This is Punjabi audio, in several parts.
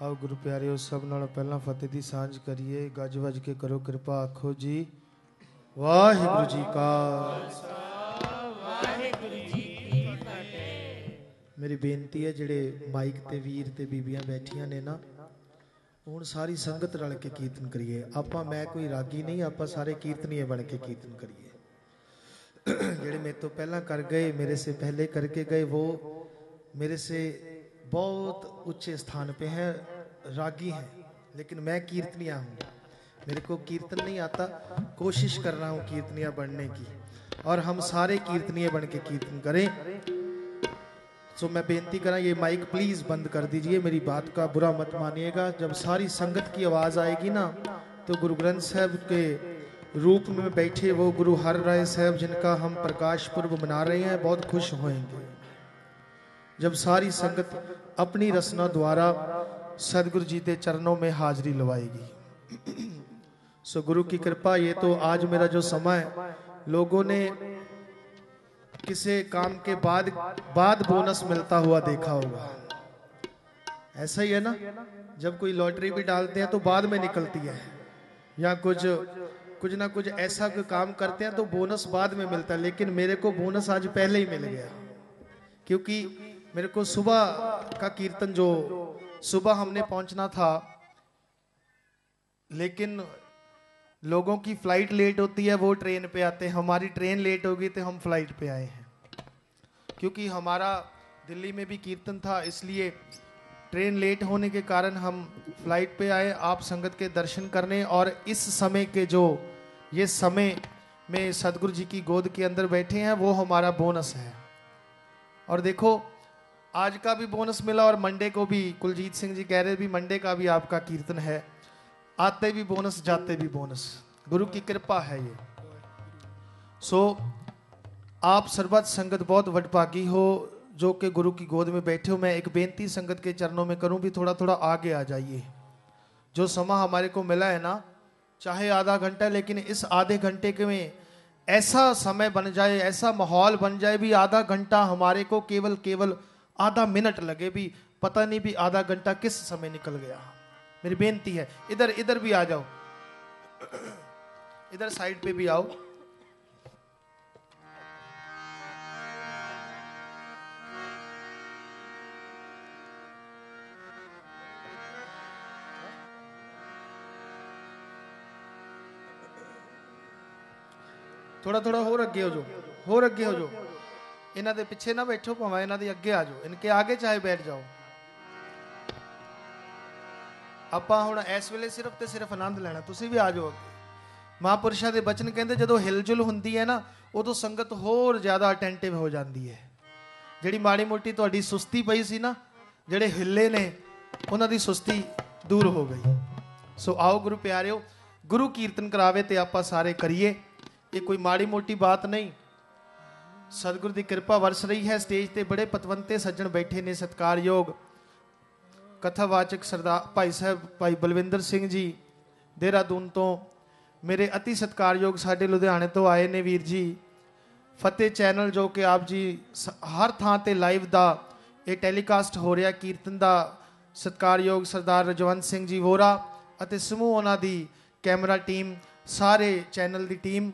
ਆਓ ਗੁਰੂ ਪਿਆਰਿਓ, ਸਭ ਨਾਲ ਪਹਿਲਾਂ ਫਤਿਹ ਦੀ ਸਾਂਝ ਕਰੀਏ। ਗੱਜ ਵੱਜ ਕੇ ਕਰੋ ਕਿਰਪਾ, ਆਖੋ ਜੀ, ਵਾਹਿਗੁਰੂ ਜੀ ਕਾ ਵਾਹਿਗੁਰੂ ਜੀ ਕੀ ਫਤਿਹ ਮੇਰੀ ਬੇਨਤੀ ਹੈ, ਜਿਹੜੇ ਮਾਈਕ ਤੇ ਵੀਰ ਤੇ ਬੀਬੀਆਂ ਬੈਠੀਆਂ ਨੇ ਨਾ, ਹੁਣ ਸਾਰੀ ਸੰਗਤ ਰਲ ਕੇ ਕੀਰਤਨ ਕਰੀਏ। ਆਪਾਂ, ਮੈਂ ਕੋਈ ਰਾਗੀ ਨਹੀਂ, ਆਪਾਂ ਸਾਰੇ ਕੀਰਤਨੀਏ ਬਣ ਕੇ ਕੀਰਤਨ ਕਰੀਏ। ਜਿਹੜੇ ਮੇਰੇ ਤੋਂ ਪਹਿਲਾਂ ਕਰ ਗਏ, ਮੇਰੇ ਸੇ ਪਹਿਲੇ ਕਰਕੇ ਗਏ, ਉਹ ਮੇਰੇ ਸੇ बहुत ऊँचे स्थान पे हैं, रागी हैं, लेकिन मैं कीर्तनिया हूँ। मेरे को कीर्तन नहीं आता, कोशिश कर रहा हूँ कीर्तनिया बनने की। और हम सारे कीर्तनीय बन के कीर्तन करें। सो मैं बेनती करा ये माइक प्लीज़ बंद कर दीजिए, मेरी बात का बुरा मत मानिएगा। जब सारी संगत की आवाज़ आएगी ना तो गुरु ग्रंथ साहब के रूप में बैठे वो गुरु हर राय साहब, जिनका हम प्रकाश पर्व मना रहे हैं, बहुत खुश होंगे जब सारी संगत अपनी रचना द्वारा सदगुरु जी के चरणों में हाजिरी लवाएगी। सो गुरु की कृपा, ये तो आज मेरा जो समय लोगों ने किसी काम के बाद बाद बोनस मिलता हुआ देखा होगा। ऐसा ही है ना, जब कोई लॉटरी भी डालते हैं तो बाद में निकलती है। या कुछ कुछ ना कुछ ऐसा कोई काम करते हैं तो बोनस बाद में मिलता है, लेकिन मेरे को बोनस आज पहले ही मिल गया। क्योंकि मेरे को सुबह का कीर्तन जो सुबह हमने पहुँचना था, लेकिन लोगों की फ़्लाइट लेट होती है, वो ट्रेन पे आते हैं। हमारी ट्रेन लेट होगी तो हम फ़्लाइट पे आए हैं। क्योंकि हमारा दिल्ली में भी कीर्तन था, इसलिए ट्रेन लेट होने के कारण हम फ़्लाइट पे आए, आप संगत के दर्शन करने और इस समय के जो, ये समय में सदगुरु जी की गोद के अंदर बैठे हैं, वो हमारा बोनस है। और देखो आज का भी बोनस मिला और मंडे को भी, कुलजीत सिंह जी कह रहे भी मंडे का भी आपका कीर्तन है। आते भी बोनस, जाते भी बोनस। गुरु की कृपा है ये। सो आप सर्वत संगत बहुत वडभागी हो, जो कि गुरु की गोद में बैठे हो। मैं एक बेनती संगत के चरणों में करूँ भी थोड़ा थोड़ा आगे आ जाइए। जो समा हमारे को मिला है ना, चाहे आधा घंटा, लेकिन इस आधे घंटे के में ऐसा समय बन जाए, ऐसा माहौल बन जाए भी आधा घंटा हमारे को केवल केवल आधा मिनट लगे भी, पता नहीं भी आधा घंटा किस समय निकल गया। मेरी बेनती है, इधर इधर भी आ जाओ। इधर साइड पे भी आओ। थोड़ा थोड़ा हो रखे हो जो, हो रखे हो जो। ਇਹਨਾਂ ਦੇ ਪਿੱਛੇ ਨਾ ਬੈਠੋ, ਭਾਵੇਂ ਇਹਨਾਂ ਦੇ ਅੱਗੇ ਆ ਜਾਓ। ਇਨਕੇ ਆਗੇ ਚਾਹੇ ਬੈਠ ਜਾਓ। ਆਪਾਂ ਹੁਣ ਇਸ ਵੇਲੇ ਸਿਰਫ ਤੇ ਸਿਰਫ ਆਨੰਦ ਲੈਣਾ। ਤੁਸੀਂ ਵੀ ਆ ਜਾਓ ਅੱਗੇ। ਮਹਾਪੁਰਸ਼ਾਂ ਦੇ ਬਚਨ ਕਹਿੰਦੇ, ਜਦੋਂ ਹਿਲਜੁਲ ਹੁੰਦੀ ਹੈ ਨਾ, ਉਦੋਂ ਸੰਗਤ ਹੋਰ ਜ਼ਿਆਦਾ ਅਟੈਂਟਿਵ ਹੋ ਜਾਂਦੀ ਹੈ। ਜਿਹੜੀ ਮਾੜੀ ਮੋਟੀ ਤੁਹਾਡੀ ਸੁਸਤੀ ਪਈ ਸੀ ਨਾ, ਜਿਹੜੇ ਹਿੱਲੇ ਨੇ, ਉਹਨਾਂ ਦੀ ਸੁਸਤੀ ਦੂਰ ਹੋ ਗਈ। ਸੋ ਆਓ ਗੁਰੂ ਪਿਆਰਿਓ, ਗੁਰੂ ਕੀਰਤਨ ਕਰਾਵੇ ਤੇ ਆਪਾਂ ਸਾਰੇ ਕਰੀਏ। ਇਹ ਕੋਈ ਮਾੜੀ ਮੋਟੀ ਬਾਤ ਨਹੀਂ। ਸਤਿਗੁਰ ਦੀ ਕਿਰਪਾ ਵਰਸ ਰਹੀ ਹੈ। ਸਟੇਜ ਤੇ ਬੜੇ ਪਤਵੰਤੇ ਸੱਜਣ ਬੈਠੇ ਨੇ ਸਤਕਾਰਯੋਗ। ਕਥਾਵਾਚਕ ਸਰਦਾਰ ਭਾਈ ਸਾਹਿਬ, ਭਾਈ ਬਲਵਿੰਦਰ ਸਿੰਘ ਜੀ, ਦੇਹਰਾਦੂਨ ਤੋਂ ਮੇਰੇ ਅਤੀ ਸਤਕਾਰਯੋਗ ਸਾਡੇ ਲੁਧਿਆਣੇ ਤੋਂ ਆਏ ਨੇ ਵੀਰ ਜੀ। ਫਤਿਹ ਚੈਨਲ ਜੋ ਕਿ ਆਪ ਜੀ ਸ- ਹਰ ਥਾਂ ਤੇ ਲਾਈਵ ਦਾ ਇਹ ਟੈਲੀਕਾਸਟ ਹੋ ਰਿਹਾ, ਕੀਰਤਨ ਦਾ ਸਤਕਾਰਯੋਗ ਸਰਦਾਰ ਰਜਵੰਤ ਸਿੰਘ ਜੀ ਵੋਰਾ ਅਤੇ ਸਮੂਹ ਉਹਨਾਂ ਦੀ ਕੈਮਰਾ ਟੀਮ, ਸਾਰੇ ਚੈਨਲ ਦੀ ਟੀਮ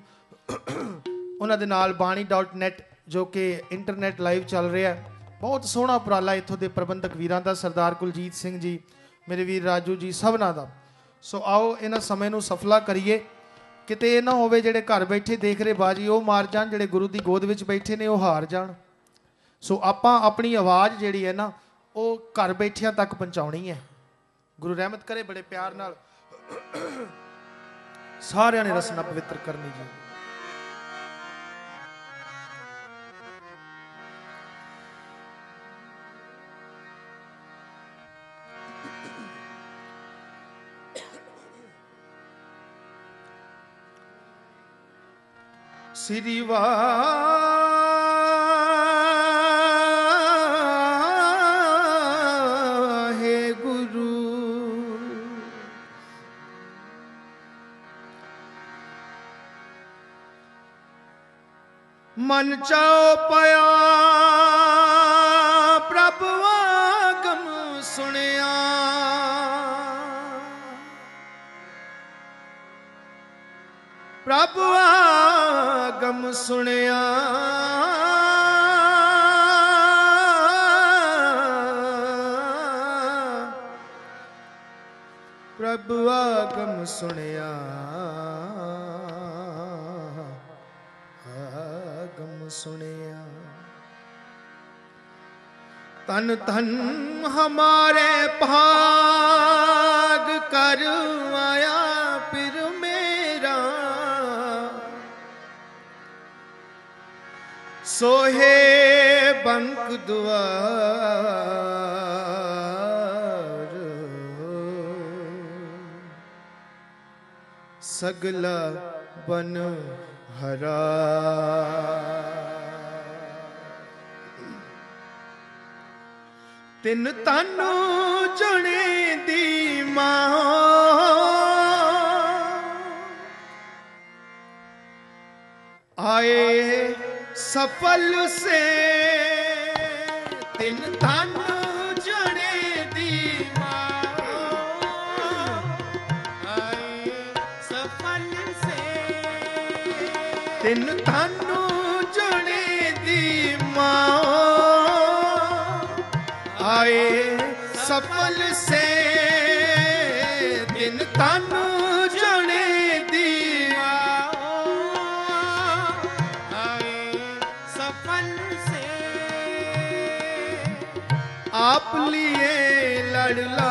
ਉਹਨਾਂ ਦੇ ਨਾਲ ਬਾਣੀ.net ਜੋ ਕਿ ਇੰਟਰਨੈਟ ਲਾਈਵ ਚੱਲ ਰਿਹਾ ਹੈ। ਬਹੁਤ ਸੋਹਣਾ ਉਪਰਾਲਾ ਇੱਥੋਂ ਦੇ ਪ੍ਰਬੰਧਕ ਵੀਰਾਂ ਦਾ, ਸਰਦਾਰ ਕੁਲਜੀਤ ਸਿੰਘ ਜੀ, ਮੇਰੇ ਵੀਰ ਰਾਜੂ ਜੀ ਸਭਨਾਂ ਦਾ। ਸੋ ਆਓ ਇਹਨਾਂ ਸਮੇਂ ਨੂੰ ਸਫਲਾ ਕਰੀਏ। ਕਿਤੇ ਇਹ ਨਾ ਹੋਵੇ ਜਿਹੜੇ ਘਰ ਬੈਠੇ ਦੇਖ ਰਹੇ ਬਾਜੀ, ਉਹ ਮਾਰ ਜਾਣ, ਜਿਹੜੇ ਗੁਰੂ ਦੀ ਗੋਦ ਵਿੱਚ ਬੈਠੇ ਨੇ, ਉਹ ਹਾਰ ਜਾਣ। ਸੋ ਆਪਾਂ ਆਪਣੀ ਆਵਾਜ਼ ਜਿਹੜੀ ਹੈ ਨਾ, ਉਹ ਘਰ ਬੈਠਿਆਂ ਤੱਕ ਪਹੁੰਚਾਉਣੀ ਹੈ। ਗੁਰੂ ਰਹਿਮਤ ਕਰੇ ਬੜੇ ਪਿਆਰ ਨਾਲ। ਸਾਰਿਆਂ ਨੇ ਰਸਨਾ ਪਵਿੱਤਰ ਕਰਨੀ ਜੀ। ਸ੍ਰੀ ਵਾਹੇ ਗੁਰੂ ਮਨ ਚਾਉ ਪਿਆ ਪ੍ਰਭ ਆਗਮ ਸੁਣਿਆ ਪ੍ਰਭ ਆ ਆਗਮ ਸੁਣਿਆ। ਪ੍ਰਭ ਆਗਮ ਸੁਣਿਆ। ਆਗਮ ਸੁਣਿਆ। ਤਨ ਤਨ ਹਮਾਰੇ ਭਾਗ ਕਰ ਆਇਆ। ਸੋਹੇ ਬੰਕ ਦੁਆਰ। ਸਗਲਾ ਬਨ ਹਰਾ। ਤਿੰਨ ਤਾਨੂ ਜਣੇ ਦੀ ਮਾਂ। ਆਏ ਸਫਲ ਸੇ ਤਿੰਨ ਤਾਨੂ ਜਣੇ ਦੀ ਮਾਂ। ਆਏ ਸਫਲ ਸੇ ਤਿੰਨ ਤਾਨੂ ਜਣੇ ਦੀ ਮਾਂ ਆਏ ਸਫਲ ਸੇ அடிலாடிலா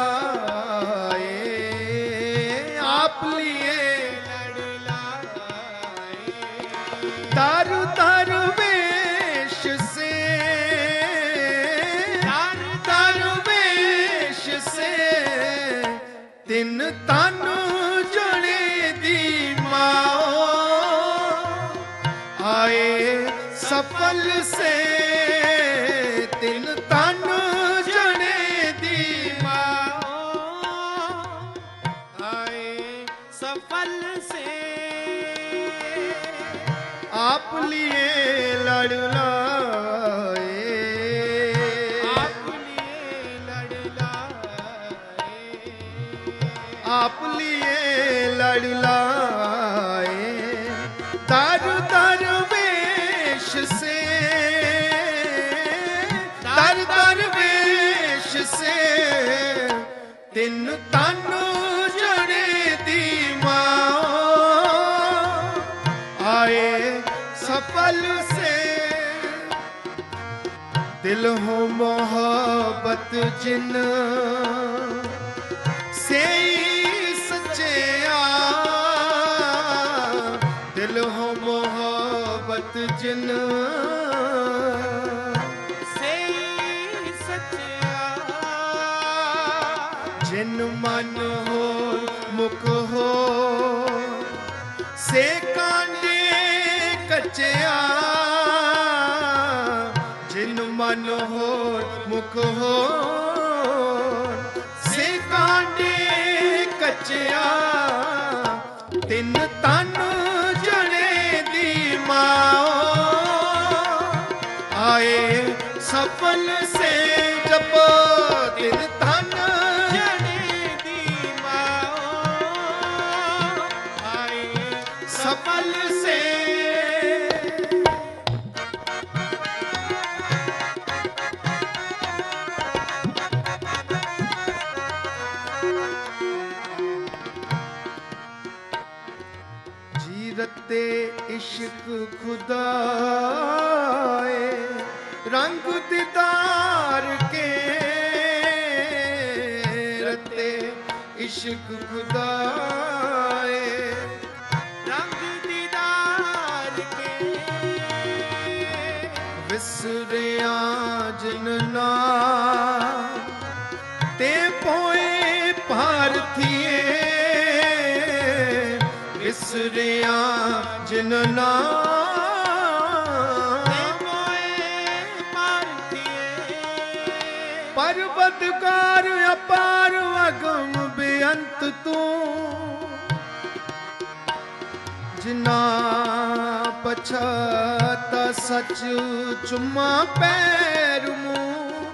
ਤਿੰਨ ਤਨ ਜੜੇ ਦੀ ਮਾਂ ਆਏ ਸਫਲ ਸੇ। ਦਿਲ ਹੋ ਮੁਹੱਬਤ ਜਿਨ ਕੱਚਿਆ ਜਿਨ ਮਨ ਹੋ ਮੁਖ ਹੋ ਸੇ ਕਾਂਡੇ ਕੱਚਿਆ ਜੀਰਤੇ ਇਸ਼ਕ ਖੁਦਾਏ ਰੰਗ ਦਿਦਾਰ ਕੇ ਰਤੇ ਇਸ਼ਕ ਖੁਦਾਏ ਪਰਬਤਕਾਰ ਅਪਾਰ ਅਗਮ ਬੇਅੰਤ ਤੂੰ। ਜਿਨਾ ਪਛਾਤਾ ਸੱਚ ਚੁੰਮਾ ਪੈਰ ਮੂੰ।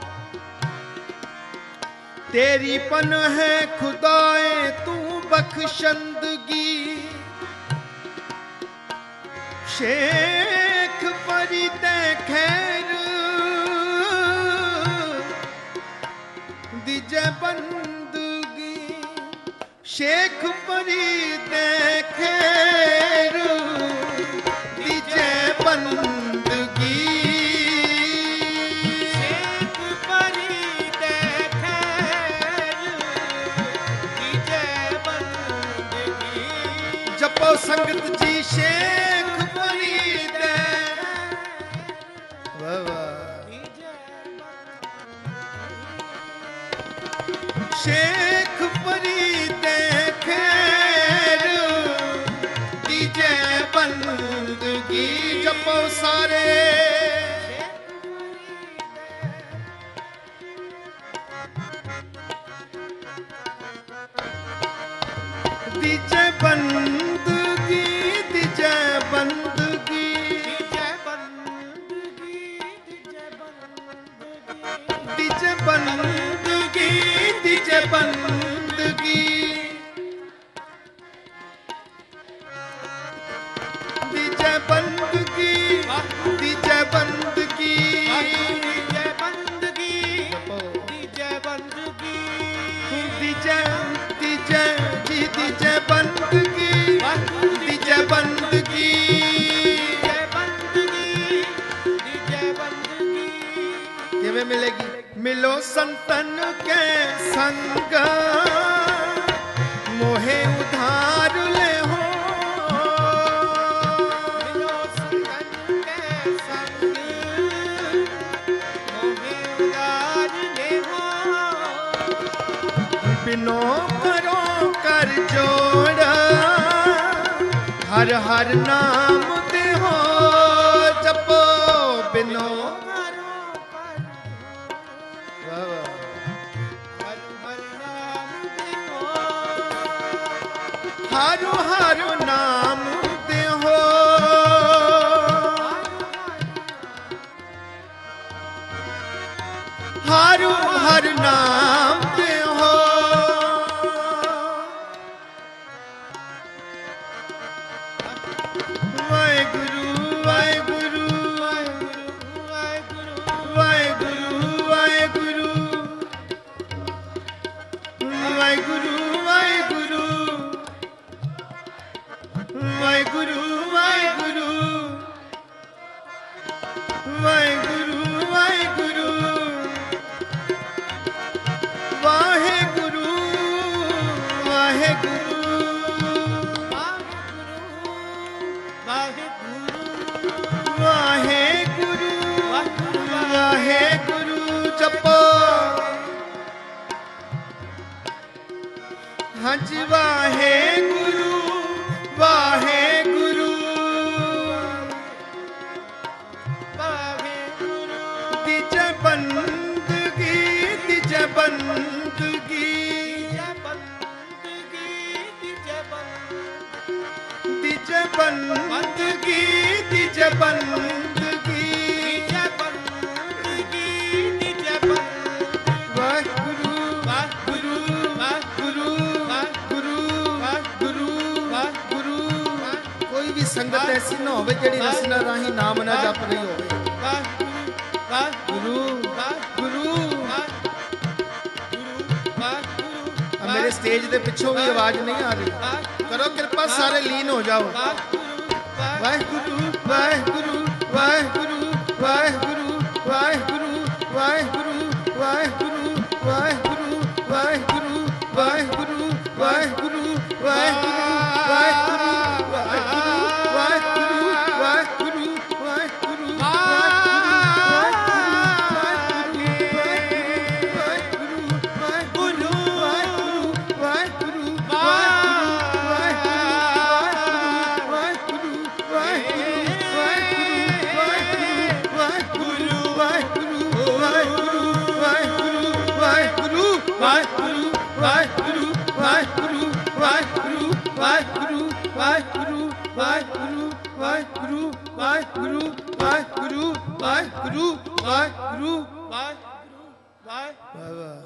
ਤੇਰੀ ਪਨ ਹੈ ਖੁਦਾਏ ਤੂੰ ਬਖਸ਼ੰਦਗੀ ਸ਼ੇਖ ਪਰਿਤੈ ਖੈਰ। ਦਿਜੈ ਬੰਦਗੀ ਸ਼ੇਖ ਪਰਿਤੈ ਖੈਰ। ਮਿਲੋ ਸੰਤਨ ਕੇ ਸੰਗ। ਮੋਹੇ ਉਧਾਰ ਲੈ ਹੋ। ਮਿਲੋ ਸੰਤਨ ਕੇ ਸੰਗ। ਮੋਹੇ ਉਧਾਰ ਲੈ ਹੋ। ਬਿਨੋ ਕਰੋ ਕਰ ਜੋੜ। ਹਰ ਹਰ ਨਾਮ करना ਵਾਹਿਗੁਰੂ ਵਾਹਿਗੁਰੂ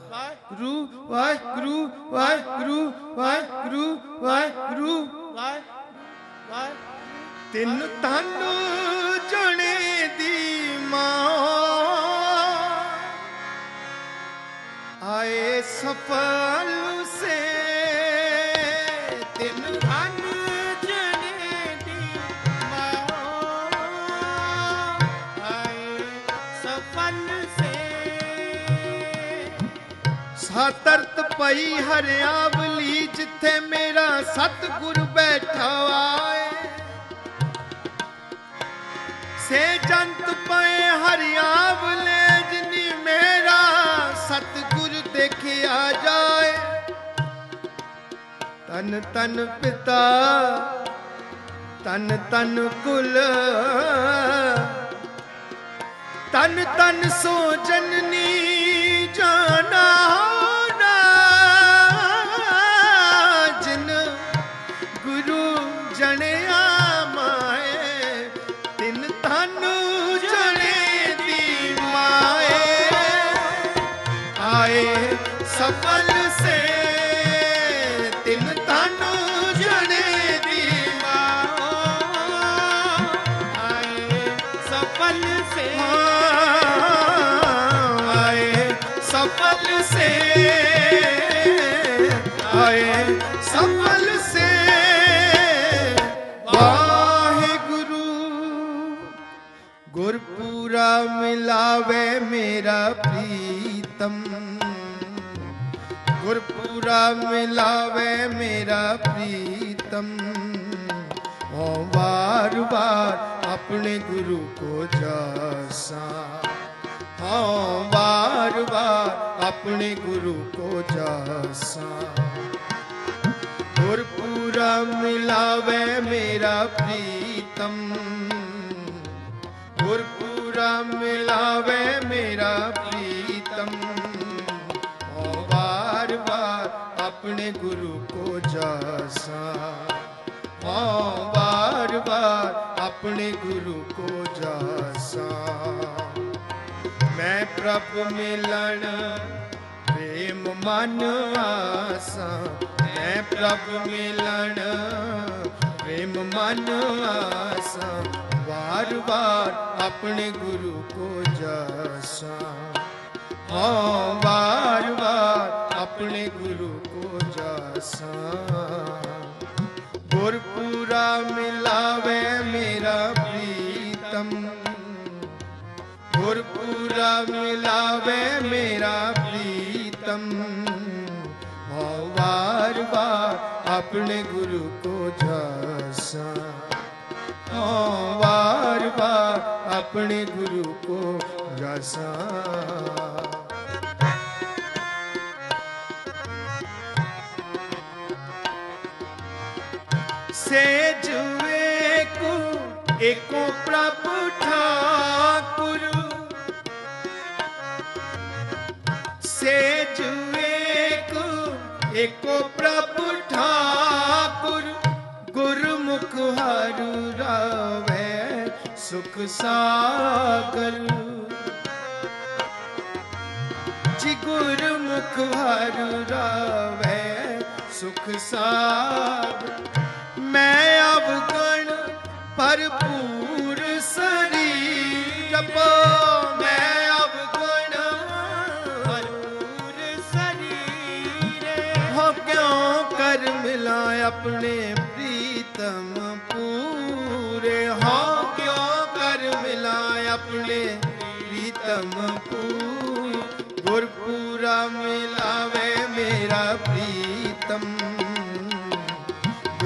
ਵਾਹਿਗੁਰੂ ਵਾਹਿਗੁਰੂ ਵਾਹਿਗੁਰੂ ਵਾਹਿਗੁਰੂ ਵਾਹਿਗੁਰੂ ਵਾਹਿਗੁਰੂ। ਤਿੰਨ ਤਨ ਜਣੇ ਦੀ ਮਾਂ। ਆਏ ਸਫਲ ਸੇ ਸਾਤਰਤ ਪਈ ਹਰਿਆਵਲੀ, ਜਿੱਥੇ ਮੇਰਾ ਸਤਿਗੁਰ ਬੈਠਾ ਆਏ। ਸੇ ਜੰਤ ਪਏ ਹਰਿਆਵਲੇ, ਜਿਨੀ ਮੇਰਾ ਸਤਿਗੁਰ ਦੇਖਿਆ ਜਾਏ। ਤਨ ਤਨ ਪਿਤਾ, ਤਨ ਤਨ ਕੁਲ, ਤਨ ਤਨ ਸੋ ਜਨਨੀ ਜਾਣਾ। ਗੁਰਪੂਰਾ ਮਿਲਾਵੇ ਮੇਰਾ ਪ੍ਰੀਤਮ। ਓ ਵਾਰ ਵਾਰ ਆਪਣੇ ਗੁਰੂ ਕੋ ਜਾਸਾ ਓ ਵਾਰ ਵਾਰ ਆਪਣੇ ਗੁਰੂ ਕੋ ਜਾਸਾ ਗੁਰਪੂਰਾ ਮਿਲਾਵੇ ਮੇਰਾ ਪ੍ਰੀਤਮ। ਗੁਰਪੂਰਾ ਮਿਲਾਵੇ ਮੇਰਾ ਆਪਣੇ ਗੁਰੂ ਕੋ ਜਾਸਾ। ਹਾਂ ਵਾਰ ਵਾਰ ਆਪਣੇ ਗੁਰੂ ਕੋ ਜਾਸਾ। ਮੈਂ ਪ੍ਰਭ ਮਿਲਣ, ਪ੍ਰੇਮ ਮਨ ਆਸਾ। ਮੈਂ ਪ੍ਰਭ ਮਿਲਣ, ਪ੍ਰੇਮ ਮਨ ਆਸਾ। ਵਾਰ ਵਾਰ ਆਪਣੇ ਗੁਰੂ ਕੋ ਜਾਸਾ। ਹਾਂ ਵਾਰ ਵਾਰ ਆਪਣੇ ਗੁਰੂ ਕੋ ਜਾਸਾ ਗੁਰਪੂਰਾ ਮਿਲਾਵੇ ਮੇਰਾ ਪ੍ਰੀਤਮ। ਗੁਰਪੂਰਾ ਮਿਲਾਵੇ ਮੇਰਾ ਪ੍ਰੀਤਮ। ਹੋ ਵਾਰ ਵਾਰ ਆਪਣੇ ਗੁਰੂ ਕੋ ਜਾਸਾ। ਹੋ ਵਾਰ ਵਾਰ ਆਪਣੇ ਗੁਰੂ ਕੋ ਜਾਸਾ। ਸੇਜ ਏਕੋ ਏਕੋ ਪ੍ਰਭ ਠਾਕੁਰ ਸੇਜ ਏਕੋ ਏਕੋ ਪ੍ਰਭ ਠਾਕੁਰ ਗੁਰਮੁਖ ਹਰਿ ਰਾਵੇ ਸੁਖ ਸਾਗਰ ਜੀ ਗੁਰਮੁਖ ਹਰਿ ਰਾਵੇ ਸੁਖ ਸਾਗਰ ਮੈਂ ਭਰਪੂਰ ਸ਼ਰੀ ਜਪੋ ਮੈਂ ਅਵਗਣ ਭਰਪੂਰ ਸਰੀਰ। ਹੋ ਕਿਉ ਕਰ ਮਿਲਾ ਆਪਣੇ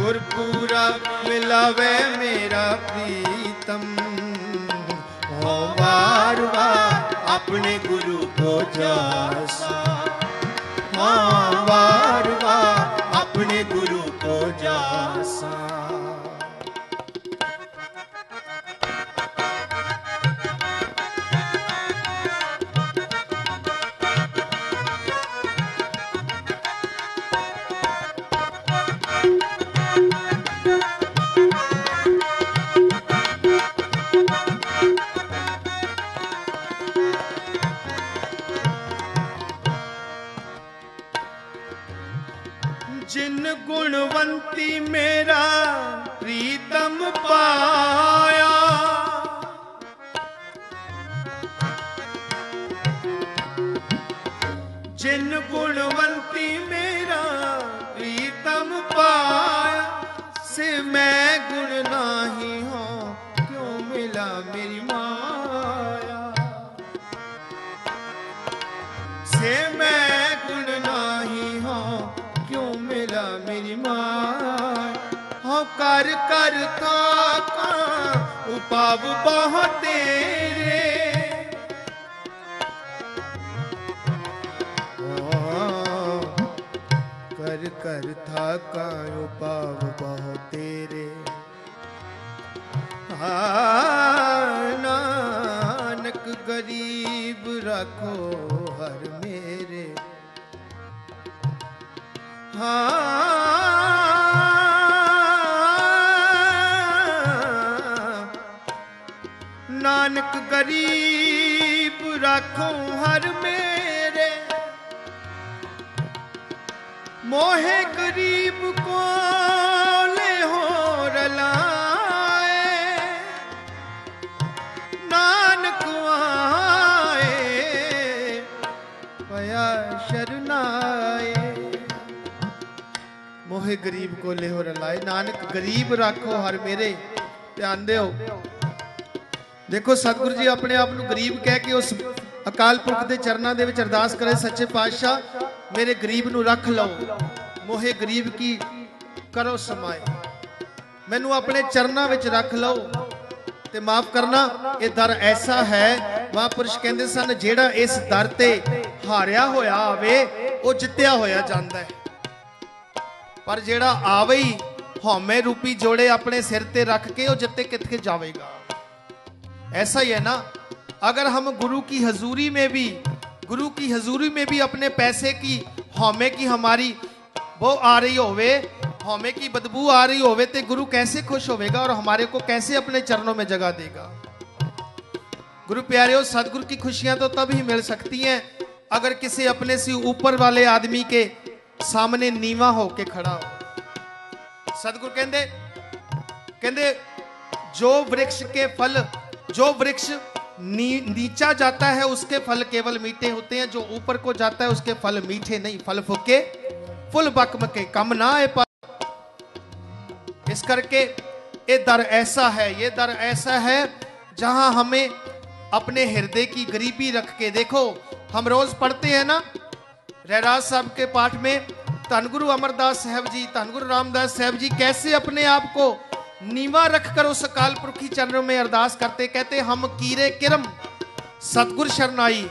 ਗੁਰਪੂਰਾ ਮਿਲਾਵੇ ਮੇਰਾ ਪ੍ਰੀਤਮ। ਹੋ ਵਾਰ ਵਾਰ ਆਪਣੇ ਗੁਰੂ ਕੋ ਜਾਸਾ ਹਾਂ ਵਾਰ ਵਾਰ ਆਪਣੇ ਗੁਰੂ ਕੋ ਜਾਸਾ ਕਰ ਥਾਕਾਂ ਉਪਾਵ ਬਹੁਤ ਤੇਰੇ। ਕਰ ਕਰ ਥਾਕਾ, ਉਪਾਵ ਬਹੁ ਤੇਰੇ। ਨਾਨਕ ਗਰੀਬ ਰੱਖੋ ਹਰ ਮੇਰੇ। ਹਾਂ ਨਾਨਕ ਗਰੀਬ ਰਾਖੋ ਹਰ ਮੇਰੇ। ਮੋਹੇ ਗਰੀਬ ਕੋ ਲੈ ਹੋ ਰਲਾਏ ਨਾਨਕ ਆਏ, ਪਿਆ ਸ਼ਰਨਾਏ। ਮੋਹੇ ਗਰੀਬ ਕੋ ਹੋ ਰਲਾਏ ਨਾਨਕ ਗਰੀਬ ਰਾਖੋ ਹਰ ਮੇਰੇ। ਧਿਆਨ ਦਿਓ। ਦੇਖੋ ਸਤਿਗੁਰੂ ਜੀ ਆਪਣੇ ਆਪ ਨੂੰ ਗਰੀਬ ਕਹਿ ਕੇ ਉਸ ਅਕਾਲ ਪੁਰਖ ਦੇ ਚਰਨਾਂ ਦੇ ਵਿੱਚ ਅਰਦਾਸ ਕਰੇ, ਸੱਚੇ ਪਾਤਸ਼ਾਹ, ਮੇਰੇ ਗਰੀਬ ਨੂੰ ਰੱਖ ਲਓ। ਮੋਹੇ ਗਰੀਬ ਕੀ ਕਰੋ ਸਮਾਏ। ਮੈਨੂੰ ਆਪਣੇ ਚਰਨਾਂ ਵਿੱਚ ਰੱਖ ਲਓ ਤੇ ਮਾਫ ਕਰਨਾ, ਇਹ ਦਰ ਐਸਾ ਹੈ, ਮਹਾਂਪੁਰਸ਼ ਕਹਿੰਦੇ ਸਨ, ਜਿਹੜਾ ਇਸ ਦਰ ਤੇ ਹਾਰਿਆ ਹੋਇਆ ਆਵੇ, ਉਹ ਜਿੱਤਿਆ ਹੋਇਆ ਜਾਂਦਾ ਹੈ। ਪਰ ਜਿਹੜਾ ਆਵੇ ਹੀ ਹਉਮੈ ਰੂਪੀ ਜੋੜੇ ਆਪਣੇ ਸਿਰ ਤੇ ਰੱਖ ਕੇ, ਉਹ ਜਿੱਤੇ ਕਿੱਥੇ ਜਾਵੇਗਾ? ऐसा ही है ना? अगर हम गुरु की हजूरी में भी, गुरु की हजूरी में भी अपने पैसे की, हौमे की हमारी वो आ रही होवे, हौमे की बदबू आ रही होवे तो गुरु कैसे खुश होवेगा और हमारे को कैसे अपने चरणों में जगह देगा? गुरु प्यारे हो सदगुरु की खुशियाँ तो तब ही मिल सकती हैं अगर किसी अपने से ऊपर वाले आदमी के सामने नीवा होके खड़ा हो। सदगुरु कहते कहते जो वृक्ष के फल जो वृक्ष नी, नीचा जाता है उसके फल केवल मीठे होते हैं। जो ऊपर को जाता है उसके फल मीठे नहीं फल फुके। फुल बकम के कम ना आए पर इस करके ये दर ऐसा है ये दर ऐसा है जहाँ हमें अपने हृदय की गरीबी रख के देखो। हम रोज पढ़ते हैं ना रहराज साहब के पाठ में धनगुरु अमरदास साहब जी धनगुरु रामदास साहब जी कैसे अपने आप को नीवा रखकर उस अकाल पुरखी चरणों में अरदास करते कहते, हम कीरे किरम सतगुर शरणाई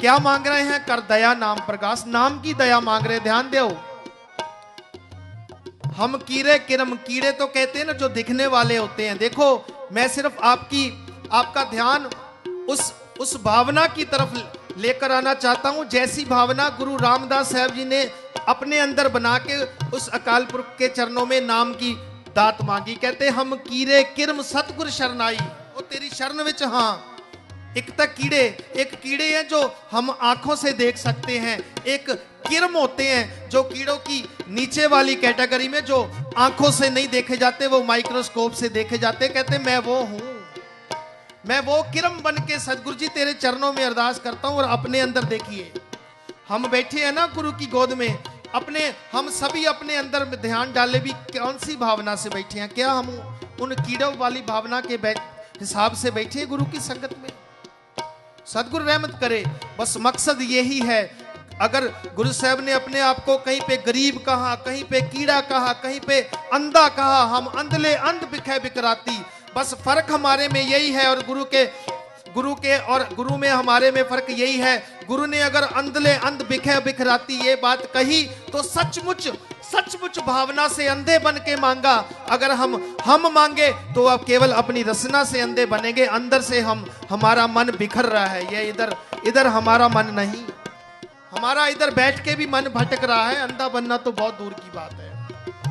क्या मांग रहे हैं? कर दया नाम प्रकाश। नाम की दया मांग रहे, ध्यान दो। हम कीड़े किरम, कीड़े तो कहते हैं ना, जो दिखने वाले होते हैं। देखो, मैं सिर्फ़ आपकी, आपका ध्यान उस उस भावना की तरफ़ लेकर आना चाहता हूँ। जैसी भावना गुरु रामदास साहब जी ने अपने अंदर बना के उस अकाल पुरख के चरणों में नाम की ਦਾਤ ਮੰਗੀ ਕਹਿੰਦੇ ਹਮ ਕੀਰੇ ਕਿਰਮ ਸਤਗੁਰ ਸ਼ਰਨਾਈ ਉਹ तेरी शरण ਵਿੱਚ ਹਾਂ एक तो कीड़े एक कीड़े हैं जो हम आंखों से देख सकते हैं एक किरम होते हैं जो कीड़ों की नीचे वाली कैटेगरी में जो आंखों से नहीं देखे जाते वो माइक्रोस्कोप से देखे जाते कहते मैं वो हूं मैं वो किरम बन के सदगुरु जी तेरे चरणों में अरदास करता हूं और अपने अंदर देखिए हम बैठे हैं ना गुरु की गोद में अपने, हम सभी अपने अंदर में ध्यान डाले भी कौन सी भावना से बैठे हैं? क्या हम उन कीड़ों वाली भावना के हिसाब से बैठे हैं गुरु की संगत में? सदगुरु रहमत करे, बस मकसद यही है, अगर गुरु साहब ने अपने आप को कहीं पे गरीब कहा, कहीं पे कीड़ा कहा, कहीं पे अंधा कहा, हम अंधले अंध बिखे बिकराती बस फ़र्क हमारे में यही है और गुरु के गुरु के और गुरु में, हमारे में फ़र्क यही है। गुरु ने अगर अंधले अंध बिखे बिखराती ये बात कही तो सचमुच सचमुच भावना से अंधे बन के मांगा। अगर हम हम मांगे तो अब केवल अपनी रसना से अंधे बनेंगे। अंदर से हम, हमारा मन बिखर रहा है। ये इधर इधर हमारा मन नहीं। हमारा इधर बैठ के भी मन भटक रहा है। अंधा बनना तो बहुत दूर की बात है।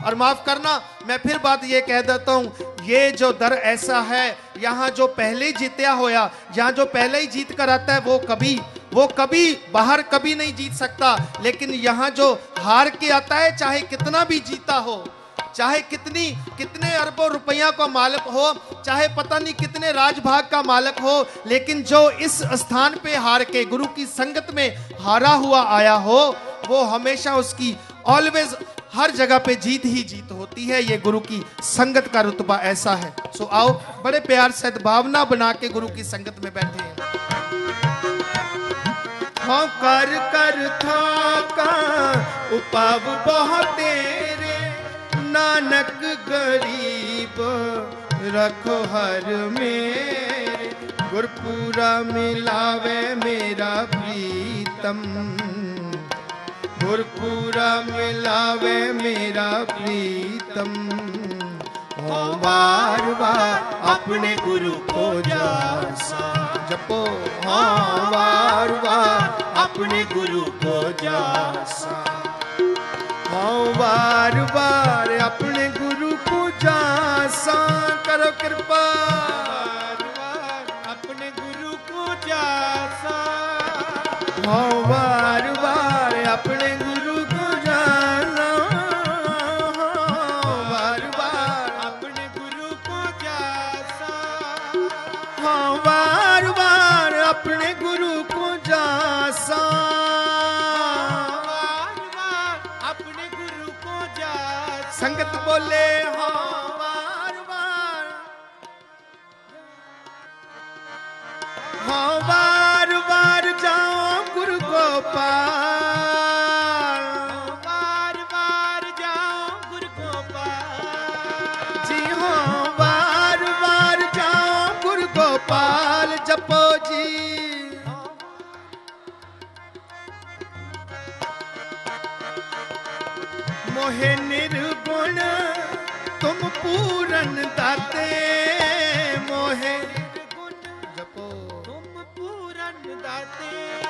और माफ़ करना, मैं फिर बात ये कह देता हूँ, ये जो दर ऐसा है यहाँ जो पहले जीतया होया, यहाँ जो पहले ही जीत कर आता है, वो कभी वो कभी बाहर कभी नहीं जीत सकता। लेकिन यहाँ जो हार के आता है, चाहे कितना भी जीता हो, चाहे कितनी, कितने अरबों रुपया का मालिक हो, चाहे पता नहीं कितने राजभाग का मालिक हो, लेकिन जो इस स्थान पे हार के, गुरु की संगत में हारा हुआ आया हो, वो हमेशा उसकी ऑलवेज हर जगह पे जीत ही जीत होती है। ये गुरु की संगत का रुतबा ऐसा है। सो आओ, बड़े प्यार से भावना बना के गुरु की संगत में बैठे हैं। हाँ कर कर उपाव बहुत तेरे। नानक गरीब, रखो हर मेरे। गुरपुरा मिलावे मेरा प्रीतम। ਗੁਰ ਪੂਰਾ ਮਿਲਾਵੇ ਮੇਰਾ ਪ੍ਰੀਤਮ। ਹੋ ਵਾਰ ਵਾਰ ਆਪਣੇ ਗੁਰੂ ਕੋ ਜਾਸਾ। ਜਪੋ ਹਾਂ ਵਾਰ ਵਾਰ ਆਪਣੇ ਗੁਰੂ ਕੋ ਜਾਸਾ। ਹਾਂ ਵਾਰ ਵਾਰ ਆਪਣੇ ਮੋਹਿ ਨਿਰਗੁਣ, ਤੁਮ ਪੂਰਨ ਦਾਤੇ। ਮੋਹਿ ਨਿਰਗੁਣ, ਜਪੋ। ਤੁਮ ਪੂਰਨ ਦਾਤੇ।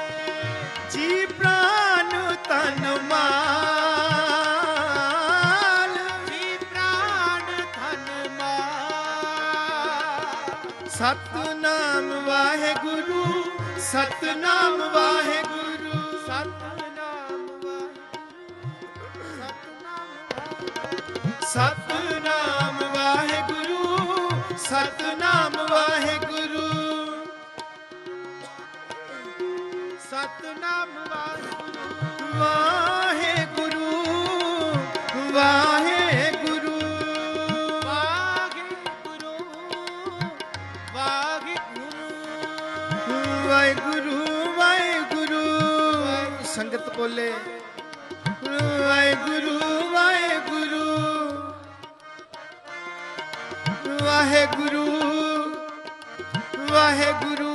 ਜੀ ਪ੍ਰਾਨ ਤਨ ਮਾਲ। ਜੀ ਪ੍ਰਾਨ ਤਨ ਮਾਲ। ਸਤਨਾਮ ਵਾਹਿਗੁਰੂ ਸਤਨਾਮ ਵਾਹਿਗੁਰੂ। ਵਾਹਿਗੁਰੂ, ਸਤਨਾਮ ਵਾਹਿਗੁਰੂ। ਸਤਨਾਮ ਵਾਹਿਗੁਰੂ ਵਾਹਿਗੁਰੂ ਵਾਹਿਗੁਰੂ। ਵਾਹਿਗੁਰੂ ਵਾਹਿਗੁਰੂ। ਵਾਹਿਗੁਰੂ ਵਾਹਿਗੁਰੂ। ਸੰਗਤ ਬੋਲੇ। ਵਾਹਿਗੁਰੂ ਵਾਹਿਗੁਰੂ। ਵਾਹਿਗੁਰੂ ਵਾਹਿਗੁਰੂ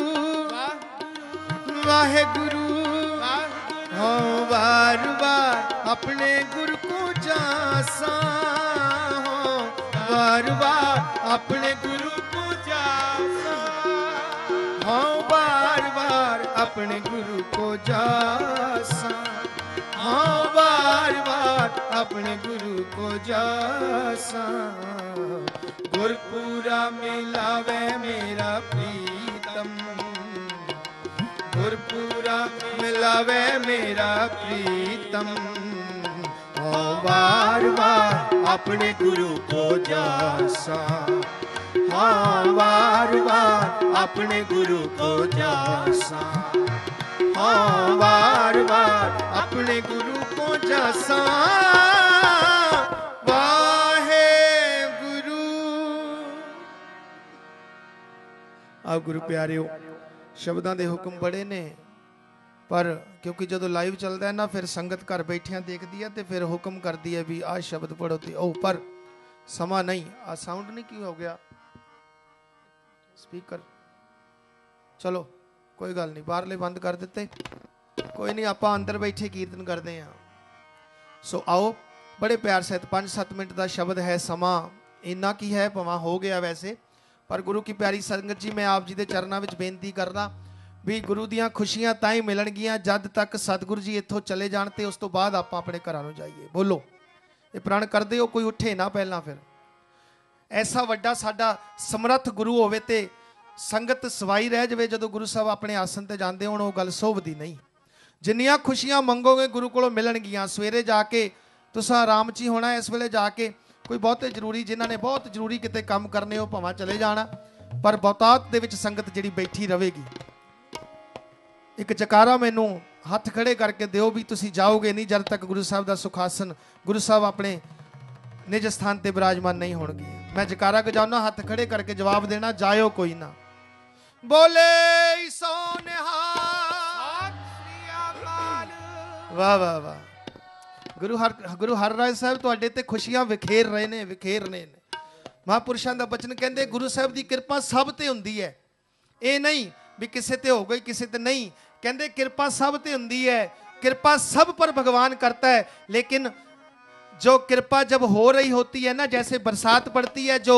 ਵਾਹਿਗੁਰੂ। ਹਾਂ ਵਾਰ ਵਾਰ ਆਪਣੇ ਗੁਰ ਕੋ ਜਾਸਾ। ਹਾਂ ਵਾਰ ਵਾਰ ਆਪਣੇ ਗੁਰੂ ਕੋ ਜਾਸਾ। ਹਾਂ ਵਾਰ ਵਾਰ ਆਪਣੇ ਗੁਰੂ ਕੋ ਜਾਸਾ। ਹਾਂ ਵਾਰ ਬਾਰ ਆਪਣੇ ਗੁਰੂ ਕੋ ਜਾਸਾ। ਗੁਰ ਪੂਰਾ ਮਿਲਾਵੇ ਮੇਰਾ ਪ੍ਰੀਤਮ। ਗੁਰ ਪੂਰਾ ਮੇਰਾ ਪ੍ਰੀਤਮ। ਓ ਵਾਰ ਵਾਰ ਆਪਣੇ ਗੁਰੂ ਕੋ ਜਾਸਾ। ਹਾਂ, ਵਾਰ ਆਪਣੇ ਗੁਰੂ ਕੋ ਹਾਂ, ਵਾਰ ਵਾਰ ਆਪਣੇ ਗੁਰੂ ਕੋ ਜਾਸਾ। ਆ ਗੁਰੂ ਪਿਆਰਿਓ, ਸ਼ਬਦਾਂ ਦੇ ਹੁਕਮ ਬੜੇ ਨੇ। ਪਰ ਕਿਉਂਕਿ ਜਦੋਂ ਲਾਈਵ ਚੱਲਦਾ ਹੈ ਨਾ, ਫਿਰ ਸੰਗਤ ਘਰ ਬੈਠਿਆਂ ਦੇਖਦੀ ਹੈ ਤੇ ਫਿਰ ਹੁਕਮ ਕਰਦੀ ਹੈ ਵੀ ਆਹ ਸ਼ਬਦ ਪੜੋ ਤੇ ਉਹ ਪਰ ਸਮਾਂ ਨਹੀਂ ਆ ਸਾਊਂਡ ਨਹੀਂ ਕੀ ਹੋ ਗਿਆ? ਸਪੀਕਰ ਚਲੋ, ਕੋਈ ਗੱਲ ਨਹੀਂ, ਬਾਹਰਲੇ ਬੰਦ ਕਰ ਦਿੱਤੇ। ਕੋਈ ਨਹੀਂ, ਆਪਾਂ ਅੰਦਰ ਬੈਠੇ ਕੀਰਤਨ ਕਰਦੇ ਆਂ ਸੋ ਆਓ, ਬੜੇ ਪਿਆਰ ਸਹਿਤ 5-7 ਮਿੰਟ ਦਾ ਸ਼ਬਦ ਹੈ ਸਮਾਂ। ਇੰਨਾ ਕੀ ਹੈ, ਭਵਾਂ ਹੋ ਗਿਆ ਵੈਸੇ। ਪਰ ਗੁਰੂ ਕੀ ਪਿਆਰੀ ਸੰਗਤ ਜੀ, ਮੈਂ ਆਪ ਜੀ ਦੇ ਚਰਨਾਂ ਵਿੱਚ ਬੇਨਤੀ ਕਰਦਾ ਵੀ ਗੁਰੂ ਦੀਆਂ ਖੁਸ਼ੀਆਂ ਤਾਂ ਹੀ ਮਿਲਣਗੀਆਂ ਜਦ ਤੱਕ ਸਤਿਗੁਰੂ ਜੀ ਇੱਥੋਂ ਚਲੇ ਜਾਣ ਤੇ ਉਸ ਤੋਂ ਬਾਅਦ ਆਪਾਂ ਆਪਣੇ ਘਰਾਂ ਨੂੰ ਜਾਈਏ। ਬੋਲੋ, ਇਹ ਪ੍ਰਣ ਕਰਦੇ ਹੋ, ਕੋਈ ਉੱਠੇ ਨਾ ਪਹਿਲਾਂ ਫਿਰ। ਐਸਾ ਵੱਡਾ ਸਾਡਾ ਸਮਰੱਥ ਗੁਰੂ ਹੋਵੇ ਤੇ ਸੰਗਤ ਸਵਾਈ ਰਹਿ ਜਾਵੇ, ਜਦੋਂ ਗੁਰੂ ਸਾਹਿਬ ਆਪਣੇ ਆਸਨ ਤੇ ਜਾਂਦੇ ਹੋਣ, ਉਹ ਗੱਲ ਸੋਭਦੀ ਨਹੀਂ। ਜਿੰਨੀਆਂ ਖੁਸ਼ੀਆਂ ਮੰਗੋਗੇ ਗੁਰੂ ਕੋਲੋਂ ਮਿਲਣਗੀਆਂ, ਸਵੇਰੇ ਜਾ ਕੇ ਤੁਸੀਂ ਆਰਾਮ 'ਚ ਹੀ ਹੋਣਾ, ਇਸ ਵੇਲੇ ਜਾ ਕੇ ਕੋਈ ਬਹੁਤੇ ਜ਼ਰੂਰੀ ਜਿਨ੍ਹਾਂ ਨੇ ਬਹੁਤ ਜ਼ਰੂਰੀ ਕਿਤੇ ਕੰਮ ਕਰਨੇ ਉਹ ਭਾਵੇਂ ਚਲੇ ਜਾਣਾ। ਪਰ ਬਹੁਤਾਤ ਦੇ ਵਿੱਚ ਸੰਗਤ ਜਿਹੜੀ ਬੈਠੀ ਰਹੇਗੀ। ਇੱਕ ਜਕਾਰਾ ਮੈਨੂੰ ਹੱਥ ਖੜੇ ਕਰਕੇ ਦਿਓ ਵੀ ਤੁਸੀਂ ਜਾਓਗੇ ਨਹੀਂ ਜਦ ਤੱਕ ਗੁਰੂ ਸਾਹਿਬ ਦਾ ਸੁਖਾਸਨ ਗੁਰੂ ਸਾਹਿਬ ਆਪਣੇ ਨਿਜ ਸਥਾਨ ਤੇ ਬਿਰਾਜਮਾਨ ਨਹੀਂ ਹੋਣਗੇ। ਮੈਂ ਜਕਾਰਾ ਗਜਾਉਣਾ ਹੱਥ ਖੜੇ ਕਰਕੇ ਜਵਾਬ ਦੇਣਾ ਜਾਇਓ ਕੋਈ ਨਾ। ਬੋਲੇ ਸੋਨਿਹਾ ਸ੍ਰੀ ਅਕਾਲ। ਵਾਹ ਵਾਹ ਵਾਹ। ਗੁਰੂ ਹਰ ਗੁਰੂ ਹਰਰਾਏ ਸਾਹਿਬ ਤੁਹਾਡੇ ਤੇ ਖੁਸ਼ੀਆਂ ਵਿਖੇਰ ਰਹੇ ਨੇ ਵਿਖੇਰ ਨੇ ਮਹਾਪੁਰਸ਼ਾਂ ਦਾ ਬਚਨ ਕਹਿੰਦੇ ਗੁਰੂ ਸਾਹਿਬ ਦੀ ਕਿਰਪਾ ਸਭ ਤੇ ਹੁੰਦੀ ਹੈ ਇਹ ਨਹੀਂ ਵੀ ਕਿਸੇ ਤੇ ਹੋ ਗਈ ਕਿਸੇ ਤੇ ਨਹੀਂ ਕਹਿੰਦੇ ਕਿਰਪਾ ਸਭ ਤੇ ਹੁੰਦੀ ਹੈ ਕਿਰਪਾ सब पर भगवान करता है लेकिन जो कृपा जब हो रही होती है ना जैसे बरसात पड़ती है जो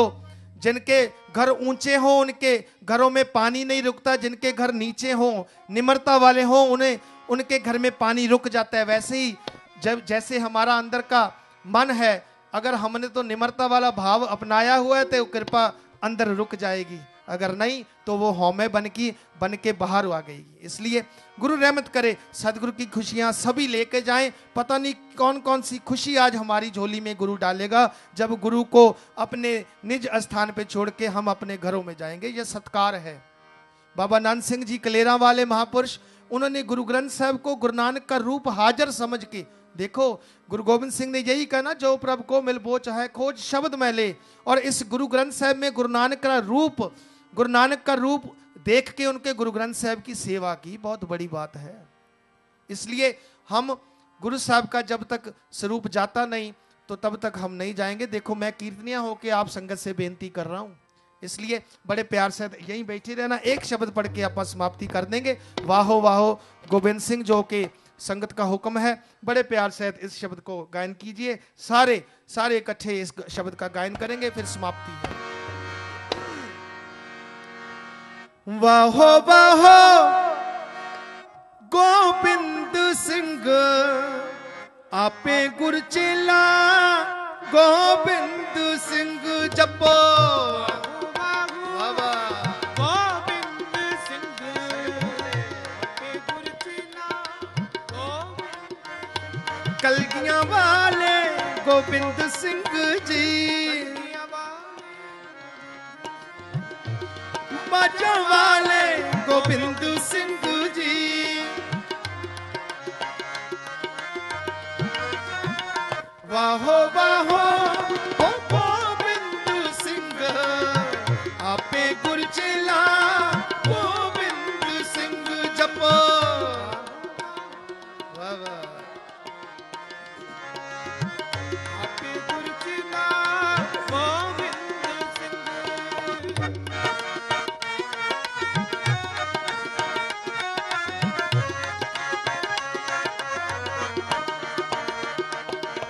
जिनके घर ऊंचे हों उनके घरों में पानी नहीं रुकता जिनके घर नीचे हों निम्रता वाले हों उन्हें उनके घर में पानी रुक जाता है वैसे ही जब जैसे हमारा अंदर का मन है, अगर हमने तो निम्रता वाला भाव अपनाया हुआ है तो कृपा अंदर रुक जाएगी। अगर नहीं तो वो हौमे बन की, बन के बाहर आ गई। इसलिए गुरु रहमत करे, सदगुरु की खुशियाँ सभी लेके जाएँ। पता नहीं कौन कौन सी खुशी आज हमारी झोली में गुरु डालेगा, जब गुरु को अपने निज स्थान पे छोड़ के हम अपने घरों में जाएँगे। ये सत्कार है। बाबा नानक सिंह जी कलेरा वाले महापुरुष, उन्होंने गुरु ग्रंथ साहब को गुरु नानक का रूप हाजिर समझ के देखो, गुरु गोविंद सिंह ने यही कहा ना, जो प्रभु को मिल बो चाहे खोज, शब्द में ले। और इस गुरु ग्रंथ साहब में गुरु नानक का रूप, गुरु नानक का रूप देख के उनके गुरु ग्रंथ साहब की सेवा की, बहुत बड़ी बात है। इसलिए हम गुरु साहब का जब तक स्वरूप जाता नहीं तो तब तक हम नहीं जाएँगे। देखो, मैं कीर्तनिया होके आप संगत से बेनती कर रहा हूँ। इसलिए बड़े प्यार से यहीं बैठे रहना। एक शब्द पढ़ के आप समाप्ति कर देंगे। वाहो वाहो, गोविंद सिंह जो के संगत का हुक्म है। बड़े प्यार से इस शब्द को गायन कीजिए। सारे सारे इकट्ठे इस शब्द का गायन करेंगे, फिर समाप्ति वाहो वाहो, गोविंद सिंह, आपे गुरचेला गोविंद सिंह जपो। ਗੋਬਿੰਦ ਸਿੰਘ ਜੀ। ਬਾਜਾਂ ਵਾਲੇ ਗੋਬਿੰਦ ਸਿੰਘ ਜੀ। ਵਾਹੋ ਵਾਹੋ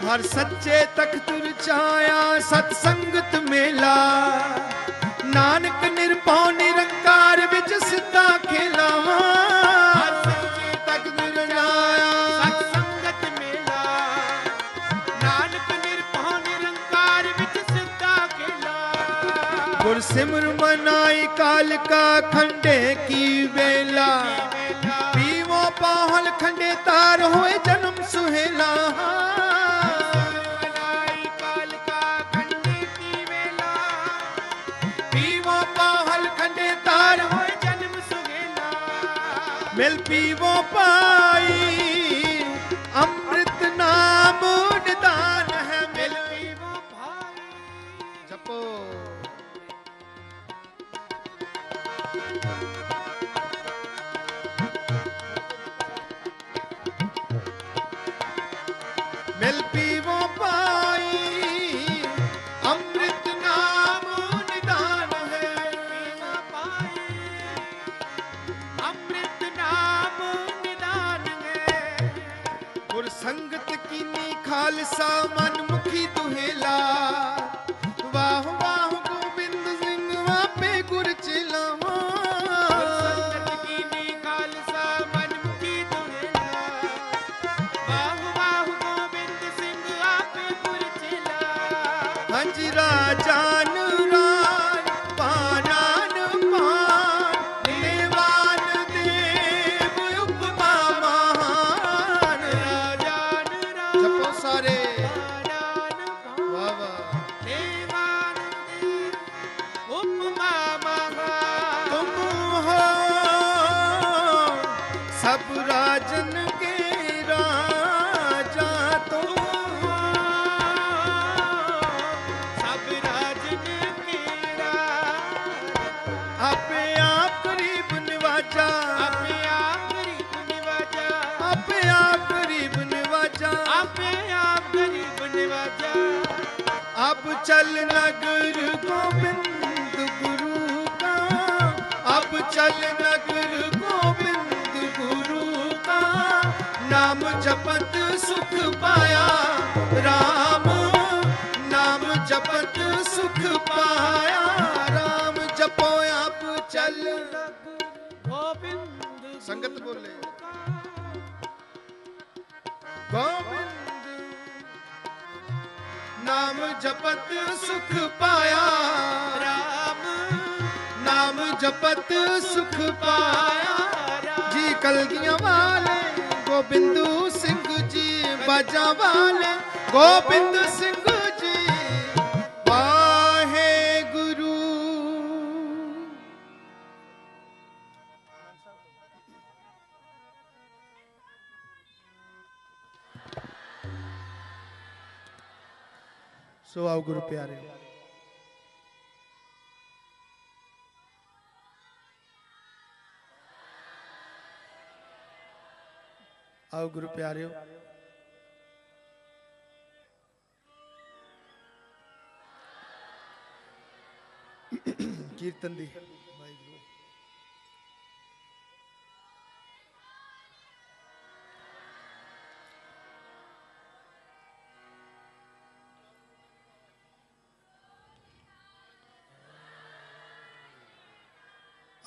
ਹਰ ਸੱਚੇ ਤਖਤ ਰਚਾਇਆ ਸਤ ਸੰਗਤ ਮੇਲਾ। ਨਾਨਕ ਨਿਰਭਉ ਨਿਰੰਕਾਰ ਵਿੱਚ ਸਿੱਧਾ ਖੇਲਾਵਾ ਹਰ ਸੱਚੇ ਤਖਤ ਰਚਾਇਆ ਸਤ ਸੰਗਤ ਮੇਲਾ। ਨਾਨਕ ਨਿਰਭਉ ਨਿਰੰਕਾਰ ਵਿੱਚ ਸਿੱਧਾ ਖੇਲਾ। ਗੁਰ ਸਿਮਰ ਮਨਾਈ ਕਾਲ ਕਾ ਖੰਡੇ ਕੀ ਵੇਲਾ। ਪੀਵੋ ਪਾਹਲ ਖੰਡੇ ਤਾਰ ਹੋਏ ਜਨਮ ਸੁਹੇਲਾ। ਪੀਵੋ ਪਾਈ। ਖਾਲਸਾ ਮਨ ਮੁਖੀ ਦੁਹੇਲਾ। ਵਾਹ ਵਾਹ ਗੋਬਿੰਦ ਸਿੰਘ ਆਪੇ ਗੁਰ ਚਲਾਵਾ। ਸੰਗਤ ਕੀਨੀ ਖਾਲਸਾ ਮਨਮੁਖੀ ਦੁਹੇਲਾ। ਵਾਹ ਵਾਹ ਗੋਬਿੰਦ ਸਿੰਘ ਆਪੇ ਗੁਰ ਚੇਲਾ ਹਾਂਜੀ ਰਾਜ ਨਾਮ ਜਪਤ ਸੁਖ ਪਾਇਆ। ਨਾਮ ਜਪਤ ਸੁਖ ਪਾਇਆ। ਜੀ ਕਲਗੀਆਂ ਵਾਲੇ ਗੋਬਿੰਦੂ ਸਿੰਘ ਜੀ ਬਾਜਾਂ ਵਾਲੇ। ਗੋਬਿੰਦ ਸਿੰਘ ਸੋ ਆਓ ਗੁਰੂ ਪਿਆਰਿਓ ਆਓ ਗੁਰੂ ਪਿਆਰਿਓ ਕੀਰਤਨ ਦੀ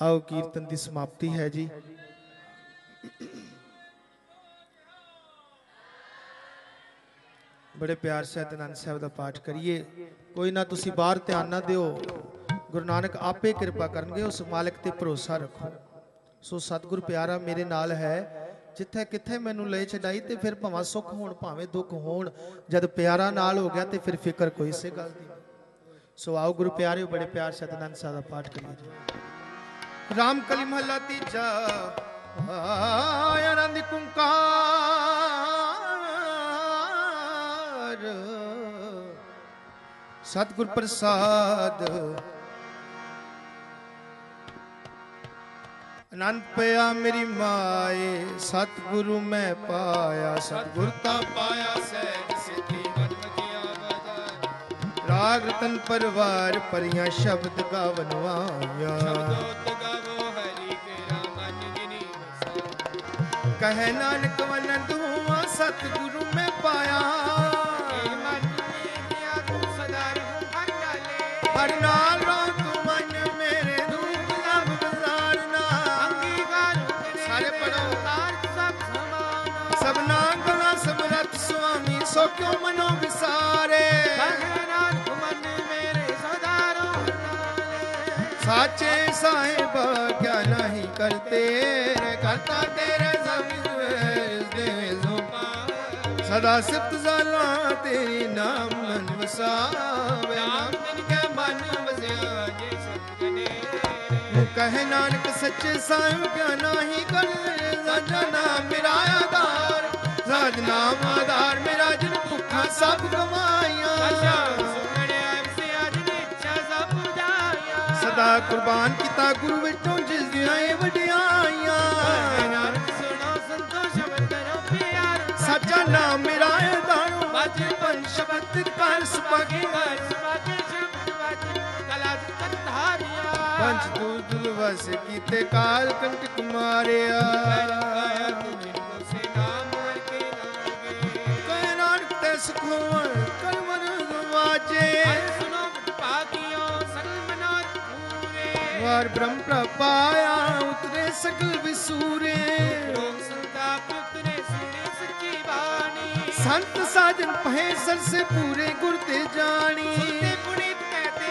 ਆਓ ਕੀਰਤਨ ਦੀ ਸਮਾਪਤੀ ਹੈ ਜੀ। ਬੜੇ ਪਿਆਰ ਸਹਿਤ ਅਨੰਦ ਸਾਹਿਬ ਦਾ ਪਾਠ ਕਰੀਏ। ਕੋਈ ਨਾ ਤੁਸੀਂ ਬਾਹਰ ਧਿਆਨ ਨਾ ਦਿਓ। ਗੁਰੂ ਨਾਨਕ ਆਪੇ ਕਿਰਪਾ ਕਰਨਗੇ, ਉਸ ਮਾਲਕ ਤੇ ਭਰੋਸਾ ਰੱਖੋ। ਸੋ ਸਤਿਗੁਰ ਪਿਆਰਾ ਮੇਰੇ ਨਾਲ ਹੈ। ਜਿੱਥੇ ਕਿੱਥੇ ਮੈਨੂੰ ਲੈ ਛਡਾਈ, ਤੇ ਫਿਰ ਭਾਵੇਂ ਸੁੱਖ ਹੋਣ, ਭਾਵੇਂ ਦੁੱਖ ਹੋਣ, ਜਦ ਪਿਆਰਾ ਨਾਲ ਹੋ ਗਿਆ, ਤੇ ਫਿਰ ਫਿਕਰ ਕੋਈ ਸੇ ਗੱਲ ਦੀ। ਸੋ ਆਓ ਗੁਰੂ ਪਿਆਰਿਓ, ਬੜੇ ਪਿਆਰ ਸਹਿਤ ਆਨੰਦ ਸਾਹਿਬ ਦਾ ਪਾਠ ਕਰੀਏ ਜੀ। ਰਾਮ ਕਲੀ ਮਹਲਾ ਤੀਜਾ ਆਨੰਦ ਕੁੰਕਾਰ ਸਤਿਗੁਰ ਪ੍ਰਸਾਦ ਅਨੰਦ ਪਿਆ ਮੇਰੀ ਮਾਏ ਸਤਿਗੁਰੂ ਮੈਂ ਪਾਇਆ ਸਤਿਗੁਰ ਤਾਂ ਪਾਇਆ ਸਹਿਜ ਸਿੱਧੀ ਮਨ ਮਗਿਆ ਬਜਾਏ ਰਾਗ ਰਤਨ ਪਰਵਾਰ ਪਰੀਆਂ ਸ਼ਬਦ ਗਾਵਨ ਆਇਆ ਸ਼ਬਦੋਤ ਗਾਵੋ ਕਹੇ ਨਾਨਕ ਵਨ ਦੂਆ ਸਤਿਗੁਰੂ ਮੈਂ ਪਾਇਆ। ਤੂੰ ਹਰ ਨਾਲੇ ਰੋ ਤੂੰ ਮਨ ਮੇਰੇ ਦੂਖ ਲਭ ਬਜ਼ਾਰਨਾ ਅੰਗੀਕਾਰ ਸਾਰੇ ਪੜ੍ਹੋ। ਤਾਰ ਸਭ ਸਮਾਨਾ। ਸਭਨਾ ਗੁਣਾ ਸਮਰਥ ਸੁਆਮੀ ਸੋ ਕਿਉ ਮਨੋ ਵਿਸਾਰੇ? ਸਾਚੇ ਸਾਹਿਬ ਕਿਆ ਨਹੀਂ ਕਰਤੇ। ਕਰਤਾ ਤੇਰੇ ਸਦਾ ਸਿਫਤ ਜ਼ਾਲਾ ਤੇਰੀ ਨਾਮ ਮਨ ਵਸਾਵੇ। ਨਾਮ ਤਿਨ ਕੇ ਮਨ ਵਸਿਆ ਜੇ ਸਤਗਨੇ ਨੂੰ ਕਹੇ ਨਾਨਕ ਸੱਚੇ ਸਾਹਿਬ ਕਿਆ ਨਹੀਂ ਕਰ? ਸਾਜਾ ਨਾਮ ਮੇਰਾ ਆਧਾਰ ਸਾਜ ਨਾਮ ਆਧਾਰ ਮੇਰਾ ਜਿਨ ਭੁੱਖਾ ਸਭ ਜਾਇਆ ਸਦਾ ਕੁਰਬਾਨ ਕੀਤਾ ਗੁਰੂ ਵਿੱਚੋਂ ਜਿਸ ਦੀਆਂ ਇਹ ਵਡਿਆਈਆਂ। ਸੁਖੋਵਣ ਵਾਜੇ ਸੁਨੋ ਭਾਗਿਓ ਪੂਰੇ। ਵਾਰ ਬ੍ਰਹਮ ਪ੍ਰਪਾਇਆ ਉਤਰੇ ਵਿਸੂਰੇ। ਲੋਕ ਸੰਤਾਪ ਸੱਚੀ ਸੰਤ ਸਾਜਨ ਪਹਿ ਸਰ ਸੇ ਪੂਰੇ ਗੁਰ ਤੇ ਜਾਣੀ। ਤੇ ਪੁਨੀਤ ਕਹਤੇ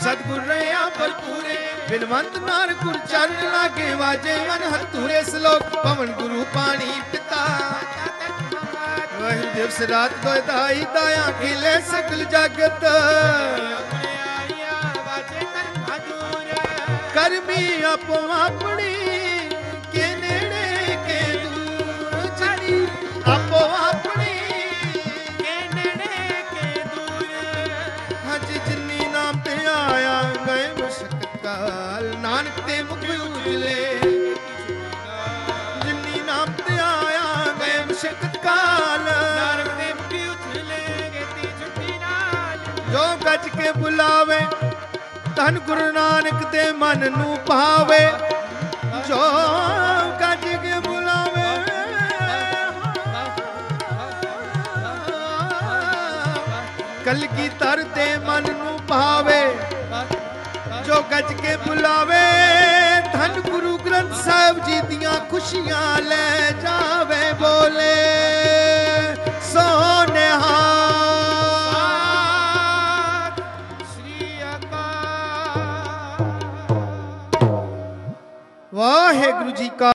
ਸਤਿਗੁਰ ਰਿਆ ਭਰਪੂਰੇ ਬਿਨਵੰਤ ਨਾਰ ਗੁਰ ਚਰਨ ਲਾਗੇ ਵਾਜੇ ਮਨ ਹਤੂਰੇ ਸ਼ਲੋਕ ਪਵਨ ਗੁਰੂ ਪਾਣੀ ਪਿਤਾ। ਵਹਿ ਦਿਵਸ ਰਾਤ ਦੋਇ ਦਾਈ ਦਾਇਆ ਖਿਲੇ ਸਕਲ ਜਗਤ। ਕਰਮੀ ਆਪੋ ਆਪਣੀ ਕਾਲ ਨਾਨਕ ਤੇ ਮੁਖ ਉਜਲੇ। ਜਿਨੀ ਨਾਮ ਤੇ ਆਇਆ ਗਏ ਮੁਸ਼ਕ ਕਾਲ। ਜੋ ਗੱਜ ਕੇ ਬੁਲਾਵੇ ਧੰਨ ਗੁਰੂ ਨਾਨਕ ਦੇ ਮਨ ਨੂੰ ਭਾਵੇ। ਜੋ ਗੱਜ ਕੇ ਬੁਲਾਵੇ। ਕਲਗੀ ਧਰ ਦੇ ਮਨ ਨੂੰ ਭਾਵੇ। ਗੱਜ ਕੇ ਬੁਲਾਵੇ। ਧੰਨ ਗੁਰੂ ਗ੍ਰੰਥ ਸਾਹਿਬ ਜੀ ਦੀਆਂ ਖੁਸ਼ੀਆਂ ਲੈ ਜਾਵੇ ਬੋਲੇ। ਸੋਨਿਹਾ ਵਾਹਿਗੁਰੂ ਜੀ ਕਾ